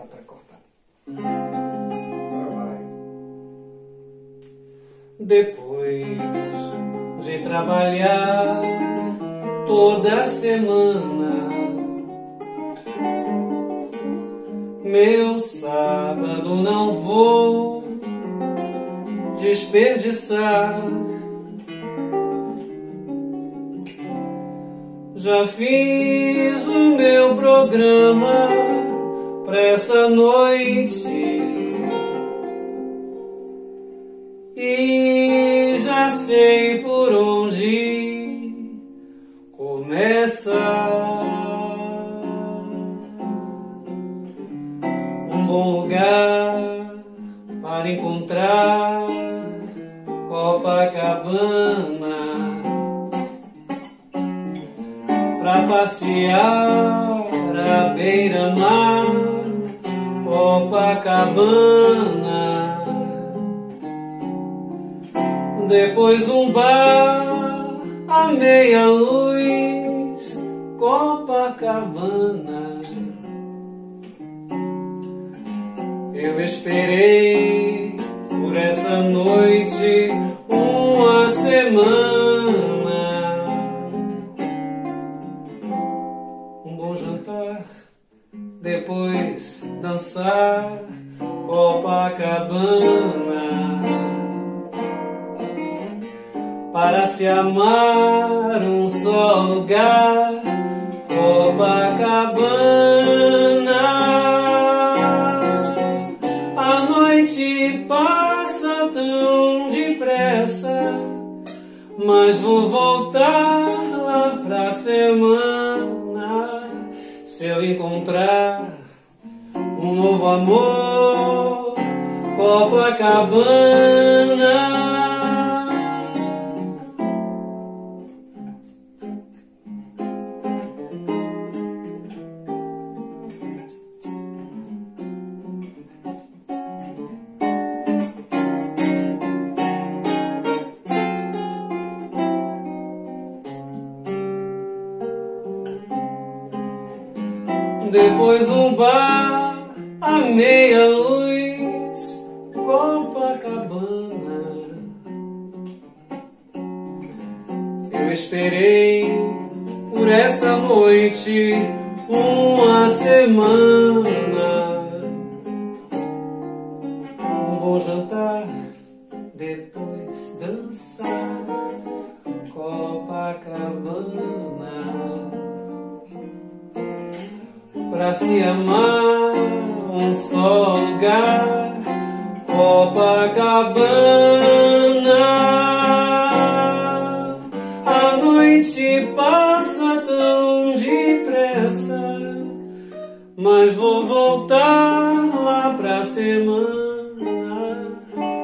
dá para cortar. Agora vai. Depois de trabalhar toda semana, meu sábado não vou desperdiçar. Já fiz o meu programa pra essa noite. E já sei por onde começar. Um bom lugar para encontrar Copacabana. Pra passear à beira-mar, Copacabana. Depois um bar à meia luz, Copacabana. Eu esperei depois dançar Copacabana. Para se amar um só lugar, Copacabana. A noite passa tão depressa, mas vou voltar novo amor, Copacabana. Depois um bar à meia luz, Copacabana. Eu esperei por essa noite uma semana. Um bom jantar, depois dançar Copacabana pra se amar um só lugar, Copacabana. A noite passa tão depressa, mas vou voltar lá pra semana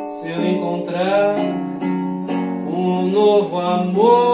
se eu encontrar um novo amor.